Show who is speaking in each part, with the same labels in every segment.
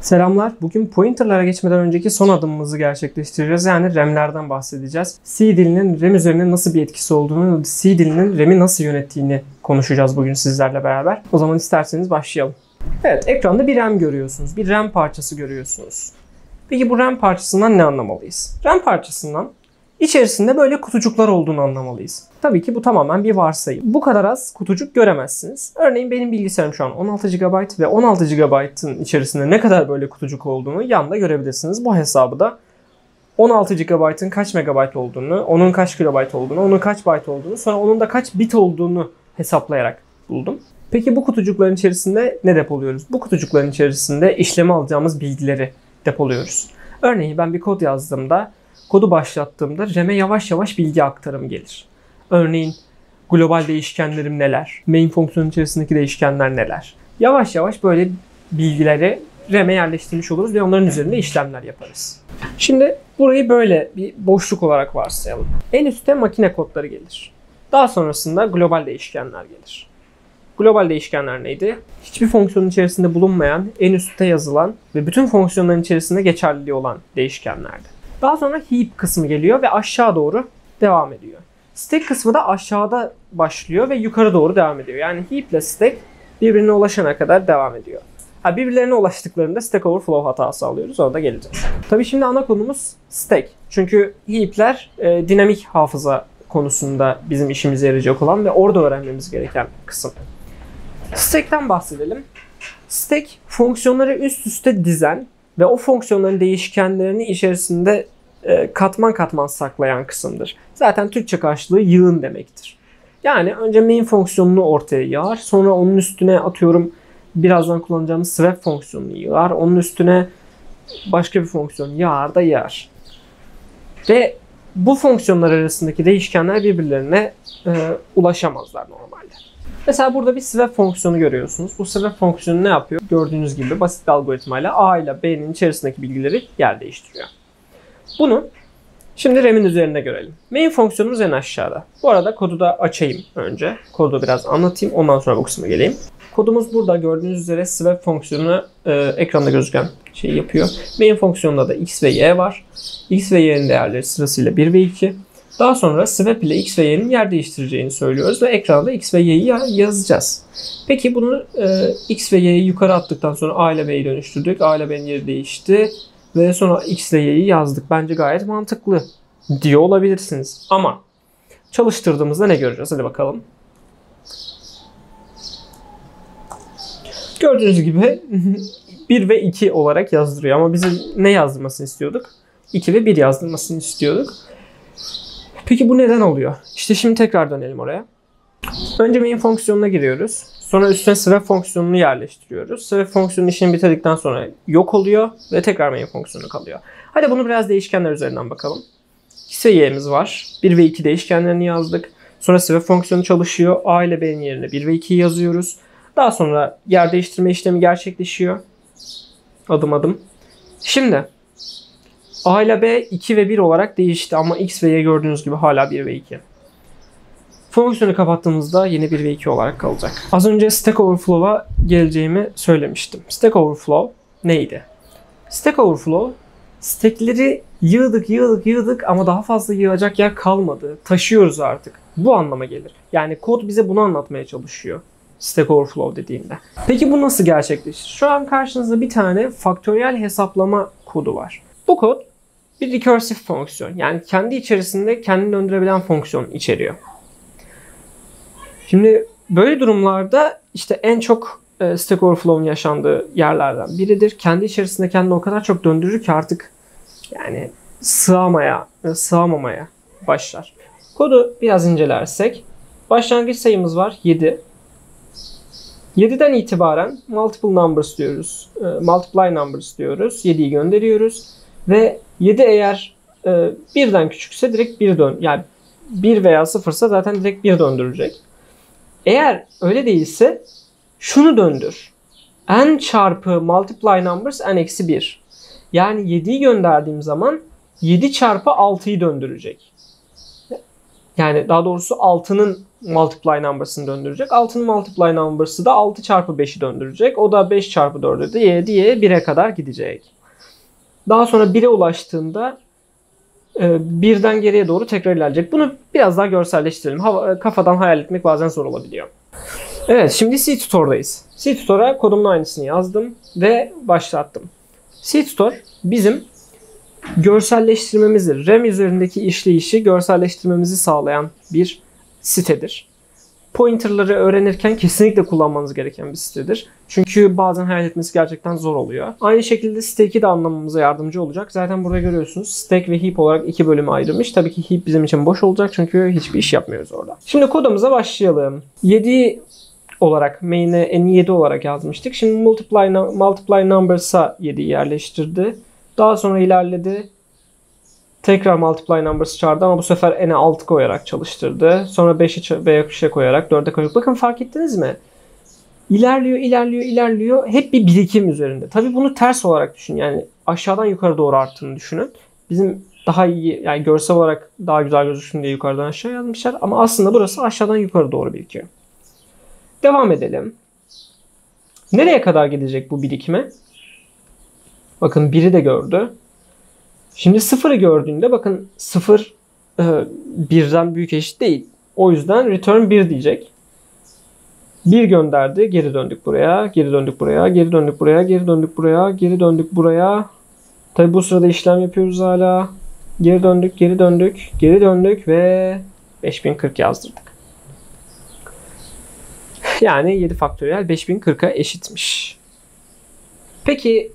Speaker 1: Selamlar. Bugün pointerlara geçmeden önceki son adımımızı gerçekleştireceğiz. Yani RAM'lerden bahsedeceğiz. C dilinin RAM üzerine nasıl bir etkisi olduğunu, C dilinin RAM'i nasıl yönettiğini konuşacağız bugün sizlerle beraber. O zaman isterseniz başlayalım. Evet, ekranda bir RAM görüyorsunuz. Bir RAM parçası görüyorsunuz. Peki bu RAM parçasından ne anlamalıyız? RAM parçasından içerisinde böyle kutucuklar olduğunu anlamalıyız. Tabii ki bu tamamen bir varsayım. Bu kadar az kutucuk göremezsiniz. Örneğin benim bilgisayarım şu an 16 GB ve 16 GB'ın içerisinde ne kadar böyle kutucuk olduğunu yanda görebilirsiniz. Bu hesabı da 16 GB'ın kaç megabayt olduğunu, onun kaç kilobayt olduğunu, onun kaç byte olduğunu, sonra onun da kaç bit olduğunu hesaplayarak buldum. Peki bu kutucukların içerisinde ne depoluyoruz? Bu kutucukların içerisinde işleme alacağımız bilgileri depoluyoruz. Örneğin ben bir kod yazdığımda, kodu başlattığımda RAM'e yavaş yavaş bilgi aktarım gelir. Örneğin global değişkenlerim neler? Main fonksiyonun içerisindeki değişkenler neler? Yavaş yavaş böyle bilgileri RAM'e yerleştirmiş oluruz ve onların üzerinde işlemler yaparız. Şimdi burayı böyle bir boşluk olarak varsayalım. En üstte makine kodları gelir. Daha sonrasında global değişkenler gelir. Global değişkenler neydi? Hiçbir fonksiyonun içerisinde bulunmayan, en üstte yazılan ve bütün fonksiyonların içerisinde geçerliliği olan değişkenlerdi. Daha sonra heap kısmı geliyor ve aşağı doğru devam ediyor. Stack kısmı da aşağıda başlıyor ve yukarı doğru devam ediyor. Yani heap ile stack birbirine ulaşana kadar devam ediyor. Ha, birbirlerine ulaştıklarında stack overflow hatası alıyoruz. Orada geleceğiz. Tabii şimdi ana konumuz stack. Çünkü heap'ler e, dinamik hafıza konusunda bizim işimize yarayacak olan ve orada öğrenmemiz gereken kısım. Stack'ten bahsedelim. Stack fonksiyonları üst üste dizen ve o fonksiyonların değişkenlerini içerisinde e, katman katman saklayan kısımdır. Zaten Türkçe karşılığı yığın demektir. Yani önce main fonksiyonunu ortaya yığar. Sonra onun üstüne atıyorum birazdan kullanacağımız swap fonksiyonunu yığar. Onun üstüne başka bir fonksiyon yağar da yağar. Ve bu fonksiyonlar arasındaki değişkenler birbirlerine e, ulaşamazlar normalde. Mesela burada bir swap fonksiyonu görüyorsunuz. Bu swap fonksiyonu ne yapıyor? Gördüğünüz gibi basit bir algoritmayla A ile B'nin içerisindeki bilgileri yer değiştiriyor. Bunu şimdi RAM'in üzerinde görelim. Main fonksiyonumuz en aşağıda. Bu arada kodu da açayım önce. Kodu biraz anlatayım. Ondan sonra bu kısma geleyim. Kodumuz burada gördüğünüz üzere swap fonksiyonu e, ekranda gözüken şeyi yapıyor. Main fonksiyonunda da x ve y var. x ve y'nin değerleri sırasıyla 1 ve 2. Daha sonra swap ile x ve y'nin yer değiştireceğini söylüyoruz ve ekranda x ve y'yi yazacağız. Peki bunu e, x ve y'yi yukarı attıktan sonra a ile b'yi dönüştürdük. a ile b'nin yeri değişti ve sonra x ile y'yi yazdık. Bence gayet mantıklı diyor olabilirsiniz. Ama çalıştırdığımızda ne göreceğiz? Hadi bakalım. Gördüğünüz gibi 1 ve 2 olarak yazdırıyor. Ama bizim ne yazdırmasını istiyorduk? 2 ve 1 yazdırmasını istiyorduk. Peki bu neden oluyor? İşte şimdi tekrar dönelim oraya. Önce main fonksiyonuna giriyoruz. Sonra üstüne swap fonksiyonunu yerleştiriyoruz. Swap fonksiyonu işini bitirdikten sonra yok oluyor ve tekrar main fonksiyonu kalıyor. Hadi bunu biraz değişkenler üzerinden bakalım. Ve y'miz var. 1 ve 2 değişkenlerini yazdık. Sonra swap fonksiyonu çalışıyor. A ile B'nin yerine 1 ve 2'yi yazıyoruz. Daha sonra yer değiştirme işlemi gerçekleşiyor. Adım adım. Şimdi A ile B 2 ve 1 olarak değişti ama X ve Y gördüğünüz gibi hala 1 ve 2. Fonksiyonu kapattığımızda yine 1 ve 2 olarak kalacak. Az önce Stack Overflow'a geleceğimi söylemiştim. Stack Overflow neydi? Stack Overflow stackleri yığdık yığdık yığdık ama daha fazla yığacak yer kalmadı. Taşıyoruz artık. Bu anlama gelir. Yani kod bize bunu anlatmaya çalışıyor. Stack Overflow dediğinde. Peki bu nasıl gerçekleşir? Şu an karşınızda bir tane faktöriyel hesaplama kodu var. Bu kod bir recursive fonksiyon. Yani kendi içerisinde kendini döndürebilen fonksiyon içeriyor. Şimdi böyle durumlarda işte en çok e, Stack Overflow'un yaşandığı yerlerden biridir. Kendi içerisinde kendini o kadar çok döndürür ki artık yani sığamaya, sığamamaya başlar. Kodu biraz incelersek başlangıç sayımız var 7. 7'den itibaren multiple numbers diyoruz. E, multiply numbers diyoruz. 7'yi gönderiyoruz. Ve 7 eğer e, birden küçükse direkt 1 dön. Yani 1 veya 0 ise zaten direkt 1 döndürecek. Eğer öyle değilse şunu döndür. n çarpı multiply numbers n eksi 1. Yani 7'yi gönderdiğim zaman 7 çarpı 6'yı döndürecek. Yani daha doğrusu 6'nın multiply number'sını döndürecek. 6'nın multiply number'sı da 6 çarpı 5'i döndürecek. O da 5 çarpı 4'ü diye diye 1'e kadar gidecek. Daha sonra 1'e ulaştığında e, birden geriye doğru tekrar ilerleyecek. Bunu biraz daha görselleştirelim. Hava, kafadan hayal etmek bazen zor olabiliyor. Evet şimdi C tutor'dayız. C tutor'a kodumun aynısını yazdım ve başlattım. C tutor bizim görselleştirmemizi, RAM üzerindeki işleyişi görselleştirmemizi sağlayan bir sitedir. Pointer'ları öğrenirken kesinlikle kullanmanız gereken bir sitedir. Çünkü bazen hayal etmesi gerçekten zor oluyor. Aynı şekilde stack'i de anlamamıza yardımcı olacak. Zaten burada görüyorsunuz stack ve heap olarak iki bölüme ayrılmış. Tabii ki heap bizim için boş olacak çünkü hiçbir iş yapmıyoruz orada. Şimdi kodumuza başlayalım. 7 olarak main'e n7 olarak yazmıştık. Şimdi multiply, multiply numbers'a 7'yi yerleştirdi. Daha sonra ilerledi. Tekrar multiply numbers çağırdı ama bu sefer n'e 6 koyarak çalıştırdı. Sonra 5'i B koyarak 4'e koyarak. Bakın fark ettiniz mi? İlerliyor, ilerliyor, ilerliyor. Hep bir birikim üzerinde. Tabii bunu ters olarak düşün. Yani aşağıdan yukarı doğru arttığını düşünün. Bizim daha iyi yani görsel olarak daha güzel gözüksün diye yukarıdan aşağı yazmışlar. Ama aslında burası aşağıdan yukarı doğru birikiyor. Devam edelim. Nereye kadar gidecek bu birikime? Bakın biri de gördü. Şimdi sıfırı gördüğünde bakın sıfır e, birden büyük eşit değil. O yüzden return 1 diyecek. 1 gönderdi. Geri döndük buraya. Geri döndük buraya. Geri döndük buraya. Geri döndük buraya. Geri döndük buraya. Tabi bu sırada işlem yapıyoruz hala. Geri döndük. Geri döndük. Geri döndük ve 5040 yazdırdık. Yani 7 faktöriyel 5040'a eşitmiş. Peki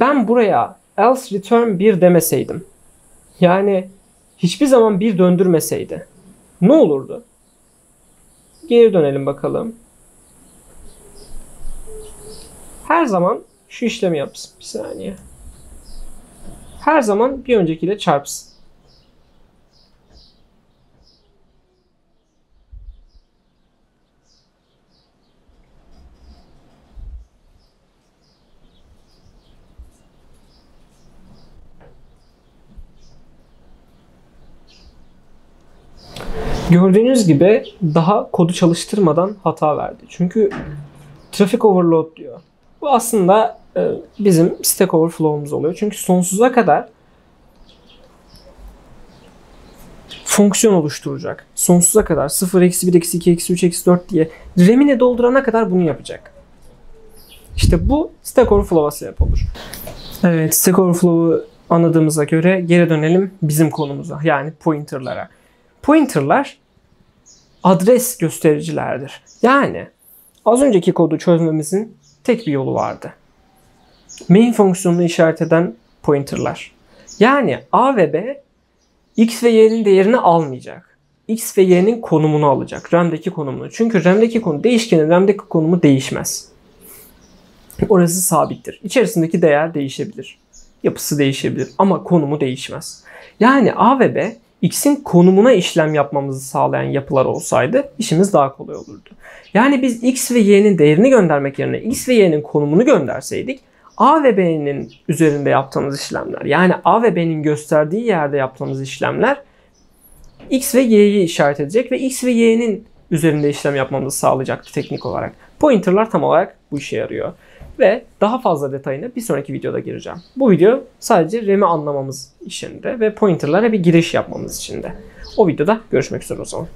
Speaker 1: ben buraya else return 1 demeseydim. Yani hiçbir zaman bir döndürmeseydi. Ne olurdu? Geri dönelim bakalım. Her zaman şu işlemi yapsın. Bir saniye. Her zaman bir öncekiyle çarpsın. Gördüğünüz gibi daha kodu çalıştırmadan hata verdi. Çünkü traffic overload diyor. Bu aslında e, bizim stack overflow'umuz oluyor. Çünkü sonsuza kadar fonksiyon oluşturacak. Sonsuza kadar 0, eksi 1, eksi 2, eksi 3, eksi 4 diye RAM'ine doldurana kadar bunu yapacak. İşte bu Stack Overflow'a sebep olur. Evet, Stack Overflow'u anladığımıza göre geri dönelim bizim konumuza. Yani pointer'lara. Pointer'lar adres göstericilerdir. Yani az önceki kodu çözmemizin tek bir yolu vardı. Main fonksiyonunu işaret eden pointer'lar. Yani A ve B X ve Y'nin değerini almayacak. X ve Y'nin konumunu alacak. RAM'deki konumunu. Çünkü RAM'deki konu değişkenin RAM'deki konumu değişmez. Orası sabittir. İçerisindeki değer değişebilir. Yapısı değişebilir ama konumu değişmez. Yani A ve B X'in konumuna işlem yapmamızı sağlayan yapılar olsaydı işimiz daha kolay olurdu. Yani biz X ve Y'nin değerini göndermek yerine X ve Y'nin konumunu gönderseydik A ve B'nin üzerinde yaptığımız işlemler yani A ve B'nin gösterdiği yerde yaptığımız işlemler X ve Y'yi işaret edecek ve X ve Y'nin üzerinde işlem yapmamızı sağlayacaktı teknik olarak. Pointer'lar tam olarak bu işe yarıyor. Ve daha fazla detayına bir sonraki videoda gireceğim. Bu video sadece RAM'i anlamamız içinde ve pointer'lara bir giriş yapmamız için de. O videoda görüşmek üzere o zaman.